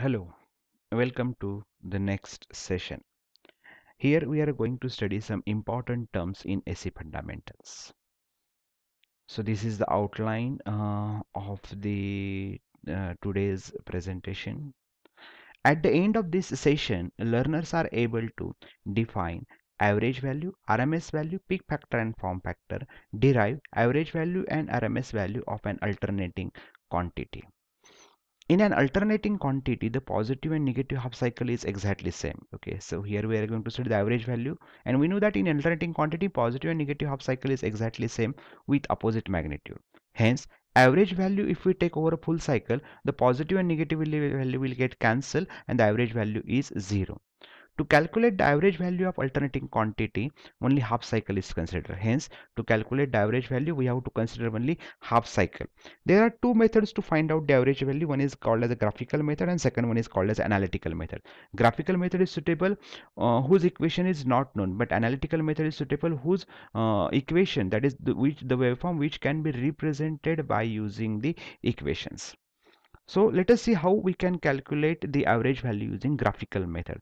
Hello, welcome to the next session. Here we are going to study some important terms in AC fundamentals. So this is the outline uh, of the uh, today's presentation. At the end of this session, learners are able to define average value, RMS value, peak factor and form factor, derive average value and RMS value of an alternating quantity in an alternating quantity the positive and negative half cycle is exactly same okay? So here we are going to study the average value and we know that in alternating quantity positive and negative half cycle is exactly same with opposite magnitude. Hence average value if we take over a full cycle the positive and negative value will get cancelled and the average value is zero to calculate the average value of alternating quantity, only half cycle is considered. Hence, to calculate the average value, we have to consider only half cycle. There are two methods to find out the average value. One is called as a graphical method and second one is called as analytical method. Graphical method is suitable uh, whose equation is not known, but analytical method is suitable whose uh, equation that is the, which the waveform which can be represented by using the equations. So let us see how we can calculate the average value using graphical method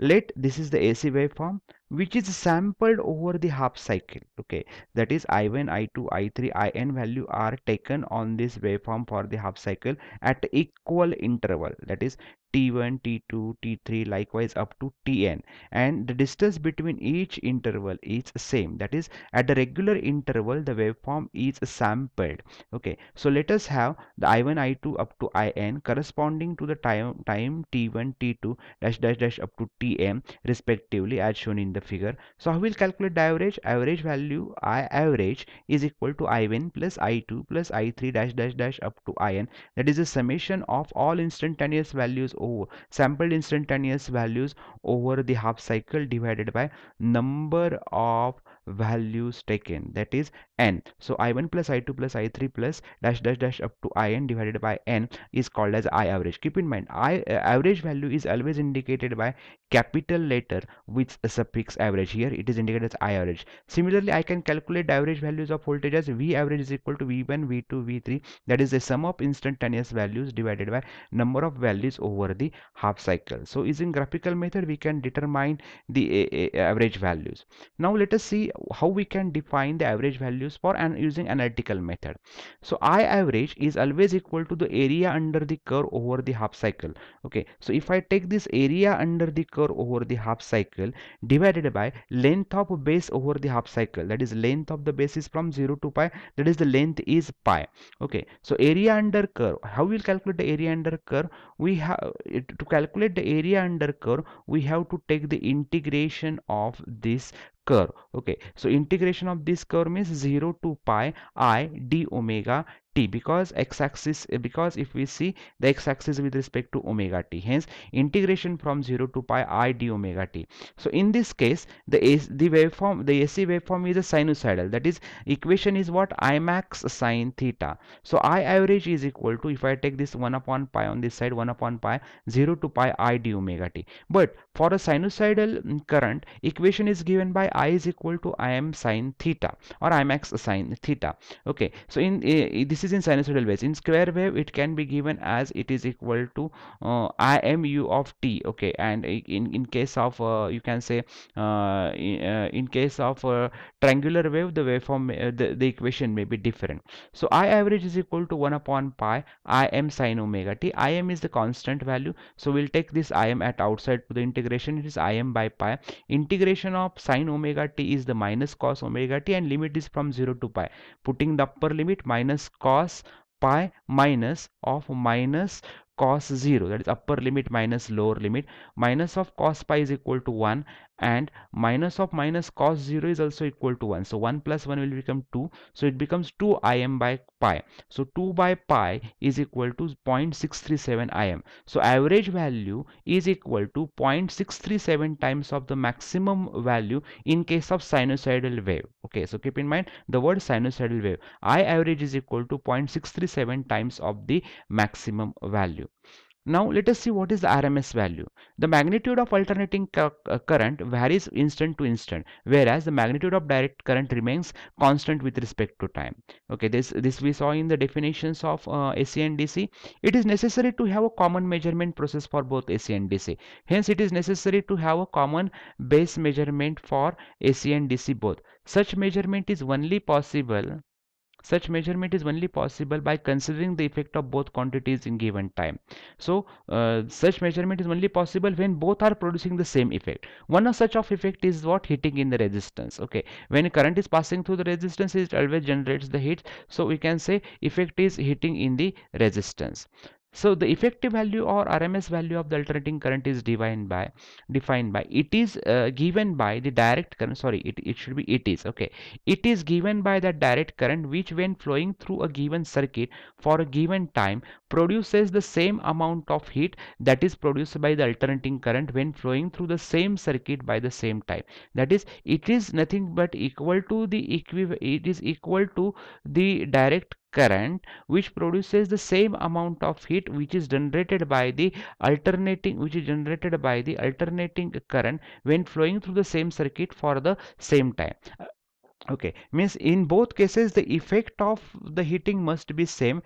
let this is the AC waveform which is sampled over the half cycle okay? That is i1 i2 i3 in value are taken on this waveform for the half cycle at equal interval. That is t1 t2 t3 likewise up to tn and the distance between each interval is same. That is at the regular interval the waveform is sampled okay? So let us have the i1 i2 up to in corresponding to the time time t1 t2 dash dash dash up to tm respectively as shown in the figure. So how will calculate the average? Average value i average is equal to i1 plus i2 plus i3 dash dash dash up to in that is the summation of all instantaneous values over sampled instantaneous values over the half cycle divided by number of values taken that is n. So i1 plus i2 plus i3 plus dash dash dash up to in divided by n is called as i average. Keep in mind i uh, average value is always indicated by capital letter with a suffix average. Here it is indicated as i average. Similarly i can calculate average values of voltage as v average is equal to v1 v2 v3 that is the sum of instantaneous values divided by number of values over the half cycle. So using graphical method we can determine the uh, average values. Now let us see how we can define the average values for and using analytical method. So i average is always equal to the area under the curve over the half cycle. Okay. So if i take this area under the curve over the half cycle divided by length of base over the half cycle that is length of the base is from 0 to pi that is the length is pi. Okay. So area under curve how we'll calculate the area under curve? We have to calculate the area under curve we have to take the integration of this curve. Okay. So integration of this curve means 0 to pi i d omega t because x-axis because if we see the x-axis with respect to omega t hence integration from 0 to pi i d omega t. So in this case the AC, the waveform the AC waveform is a sinusoidal. That is equation is what i max sine theta. So i average is equal to if i take this 1 upon pi on this side 1 upon pi 0 to pi i d omega t. But for a sinusoidal mm, current equation is given by i is equal to im sine theta or i max sine theta. Okay. So in uh, this this is in sinusoidal waves in square wave it can be given as it is equal to uh, imu of t okay? And in in case of uh, you can say uh, in, uh, in, case of uh, triangular wave the waveform uh, the, the equation may be different. So i average is equal to 1 upon pi im sine omega t. Im is the constant value. So we'll take this im at outside to the integration. It is im by pi. Integration of sine omega t is the minus cos omega t and limit is from 0 to pi. Putting the upper limit minus cos cos pi minus of minus cos 0 that is upper limit minus lower limit. Minus of cos pi is equal to 1 and minus of minus cos 0 is also equal to 1 so 1 plus 1 will become 2 so it becomes 2 im by pi. So 2 by pi is equal to 0.637 im so average value is equal to 0.637 times of the maximum value in case of sinusoidal wave. Okay so keep in mind the word sinusoidal wave. I average is equal to 0.637 times of the maximum value now let us see what is the RMS value. The magnitude of alternating uh, current varies instant to instant, whereas the magnitude of direct current remains constant with respect to time. Okay, this this we saw in the definitions of uh, AC and DC. It is necessary to have a common measurement process for both AC and DC. Hence, it is necessary to have a common base measurement for AC and DC both. Such measurement is only possible such measurement is only possible by considering the effect of both quantities in given time. So uh, such measurement is only possible when both are producing the same effect. One of such of effect is what heating in the resistance. Okay, when current is passing through the resistance, it always generates the heat. So we can say effect is heating in the resistance. So the effective value or RMS value of the alternating current is defined by defined by it is uh, given by the direct current sorry it, it should be it is okay. It is given by the direct current which when flowing through a given circuit for a given time produces the same amount of heat that is produced by the alternating current when flowing through the same circuit by the same time. That is it is nothing but equal to the equivalent it is equal to the direct current which produces the same amount of heat which is generated by the alternating which is generated by the alternating current when flowing through the same circuit for the same time. Uh, okay means in both cases the effect of the heating must be same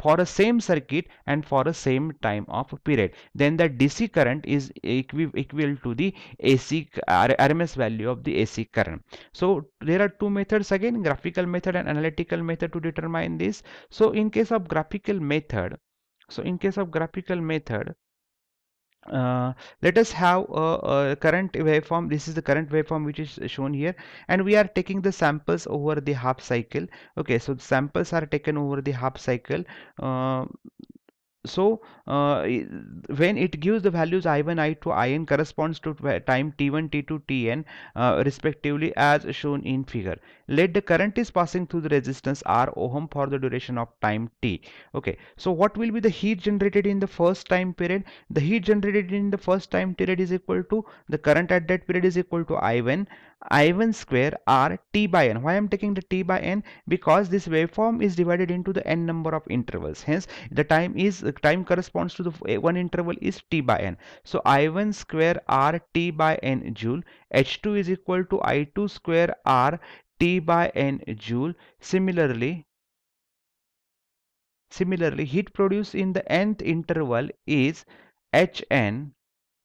for a same circuit and for a same time of period. Then the dc current is equi equal to the ac rms value of the ac current. So there are two methods again graphical method and analytical method to determine this. So in case of graphical method so in case of graphical method uh, let us have a, a, current waveform. This is the current waveform which is shown here. And we are taking the samples over the half cycle. Okay so the samples are taken over the half cycle. Uh, so uh, when it gives the values i1 i2 in corresponds to time t1 t2 tn uh, respectively as shown in figure. Let the current is passing through the resistance r ohm for the duration of time t. Okay. So what will be the heat generated in the first time period? The heat generated in the first time period is equal to the current at that period is equal to i1 i1 square r t by n. Why I am taking the t by n? Because this waveform is divided into the n number of intervals. Hence, the time is time corresponds to the one interval is t by n. So i1 square r t by n joule. h2 is equal to i2 square r t by n joule. Similarly, similarly, heat produced in the nth interval is hn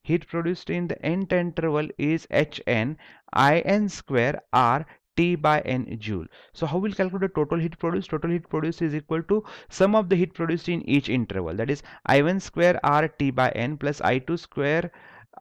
heat produced in the nth interval is Hn In square R T by N joule. So how will calculate the total heat produced? Total heat produced is equal to sum of the heat produced in each interval. That is I1 square R T by N plus I2 square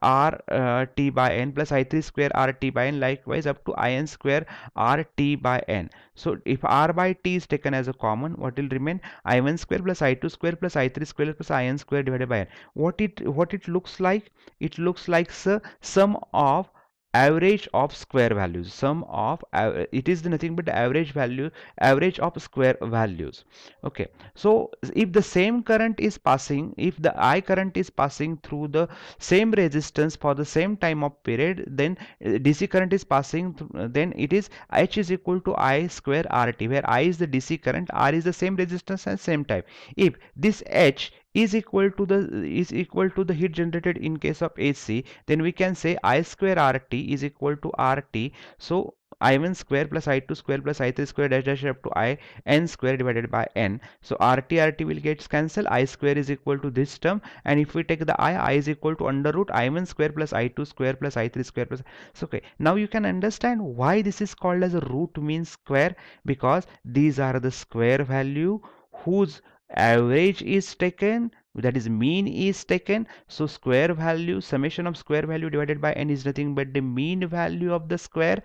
r uh, t by n plus i3 square r t by n likewise up to in square r t by n. So if r by t is taken as a common what will remain? I1 square plus i2 square plus i3 square plus in square divided by n. What it what it looks like? It looks like sum of average of square values. Sum of uh, it is nothing but average value average of square values. Okay. So if the same current is passing if the i current is passing through the same resistance for the same time of period then uh, dc current is passing through, then it is h is equal to i square rt where i is the dc current r is the same resistance and same time. If this h is equal to the is equal to the heat generated in case of AC then we can say I square RT is equal to RT so I1 square plus I2 square plus I3 square dash dash up to I n square divided by n. So RT RT will get cancelled. I square is equal to this term and if we take the I, I is equal to under root I1 square plus I2 square plus I3 square plus so okay now you can understand why this is called as a root mean square because these are the square value whose average is taken that is mean is taken. So square value summation of square value divided by n is nothing but the mean value of the square.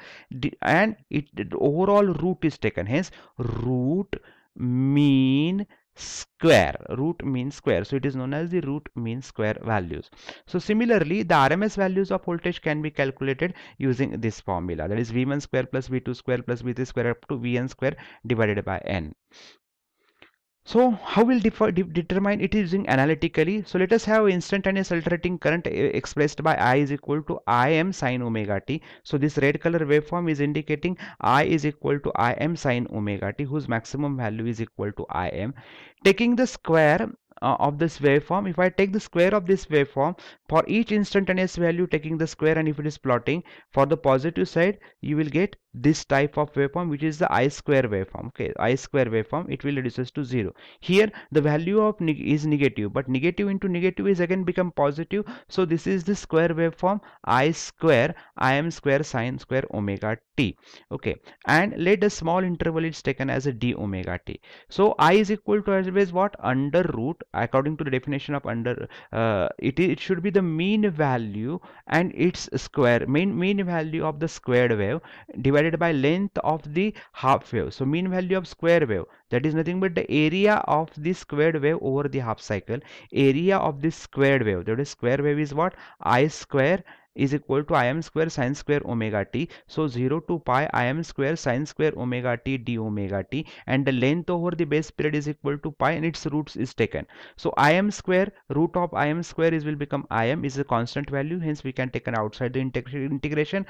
And it overall root is taken. Hence root mean square root mean square. So it is known as the root mean square values. So similarly the rms values of voltage can be calculated using this formula. That is v1 square plus v2 square plus v3 square up to vn square divided by n so how will de determine it using analytically? So let us have instantaneous alternating current eh, expressed by I is equal to Im sine omega t. So this red color waveform is indicating I is equal to Im sine omega t whose maximum value is equal to Im. Taking the square uh, of this waveform if I take the square of this waveform for each instantaneous value taking the square and if it is plotting for the positive side you will get this type of waveform which is the i square waveform okay? I square waveform it will reduces to zero. Here the value of neg is negative but negative into negative is again become positive. So this is the square waveform i square im square sine square omega t okay? And let a small interval is taken as a d omega t. So i is equal to as always what? Under root according to the definition of under uh, it, it should be the mean value and its square mean mean value of the squared wave divided divided by length of the half wave. So mean value of square wave that is nothing but the area of the squared wave over the half cycle. Area of the squared wave that is square wave is what i square is equal to im square sine square omega t. So 0 to pi im square sine square omega t d omega t and the length over the base period is equal to pi and its roots is taken. So im square root of im square is will become im is a constant value hence we can take an outside the integration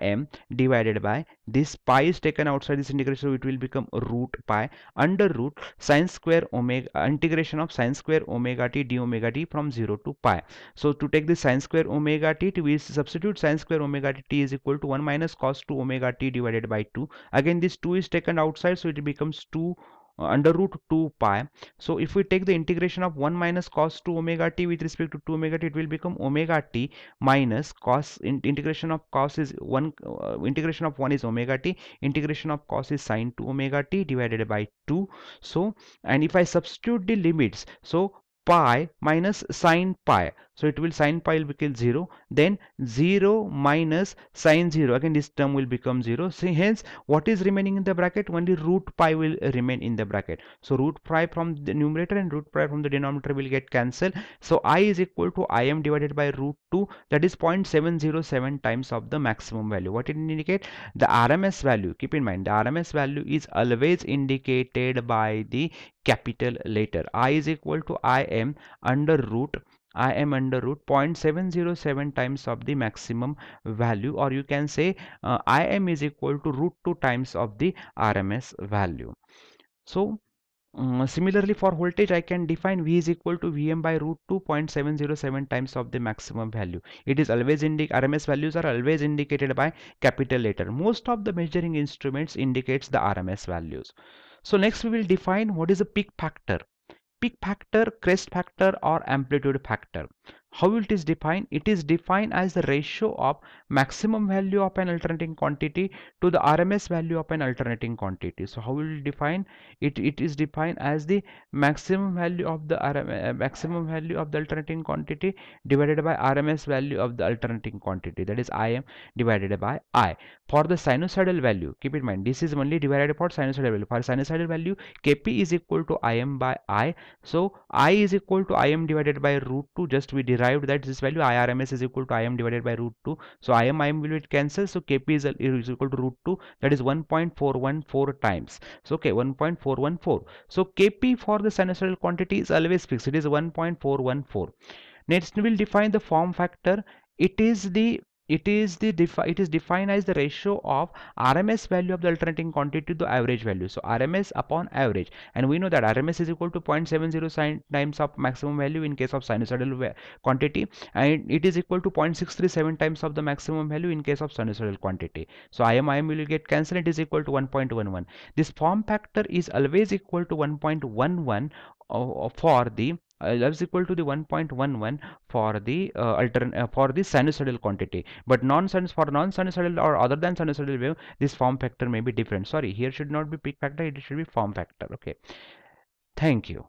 im divided by this pi is taken outside this integration so it will become root pi under root sine square omega integration of sine square omega t d omega t from 0 to pi. So to take the sine square omega t is substitute sine square omega t is equal to 1 minus cos 2 omega t divided by 2 again this 2 is taken outside so it becomes 2 uh, under root 2 pi. So if we take the integration of 1 minus cos 2 omega t with respect to 2 omega t it will become omega t minus cos in, integration of cos is 1 uh, integration of 1 is omega t integration of cos is sine 2 omega t divided by 2 so and if i substitute the limits so pi minus sine pi so it will sine pi will become 0 then 0 minus sine 0 again this term will become 0 so hence what is remaining in the bracket? Only root pi will remain in the bracket. So root pi from the numerator and root pi from the denominator will get cancelled. So i is equal to im divided by root 2 that is 0.707 times of the maximum value. What it indicate? The rms value. Keep in mind the rms value is always indicated by the capital letter. I is equal to im under root Im under root 0.707 times of the maximum value or you can say uh, Im is equal to root 2 times of the RMS value. So um, similarly for voltage I can define V is equal to Vm by root 2.707 times of the maximum value. It is always indicate RMS values are always indicated by capital letter. Most of the measuring instruments indicates the RMS values. So next we will define what is a peak factor peak factor, crest factor or amplitude factor. How it is defined? It is defined as the ratio of maximum value of an alternating quantity to the RMS value of an alternating quantity. So how will define it? It is defined as the maximum value of the RMS, uh, maximum value of the alternating quantity divided by RMS value of the alternating quantity. That is Im divided by I. For the sinusoidal value, keep in mind this is only divided for sinusoidal value. For sinusoidal value, Kp is equal to Im by I. So I is equal to Im divided by root 2. Just we derived that this value irms is equal to im divided by root 2 so im im will be cancelled. So kp is, is equal to root 2 that is 1.414 times. So okay 1.414 so kp for the sinusoidal quantity is always fixed. It is 1.414 next we will define the form factor. It is the it is the it is defined as the ratio of RMS value of the alternating quantity to the average value. So RMS upon average and we know that RMS is equal to 0.70 times of maximum value in case of sinusoidal quantity and it is equal to 0.637 times of the maximum value in case of sinusoidal quantity. So IM IM will get cancelled it is equal to 1.11. This form factor is always equal to 1.11 uh, for the uh, is equal to the 1.11 for the uh, uh, for the sinusoidal quantity. But non sinus for non sinusoidal or other than sinusoidal wave this form factor may be different. Sorry here should not be peak factor it should be form factor. Okay. Thank you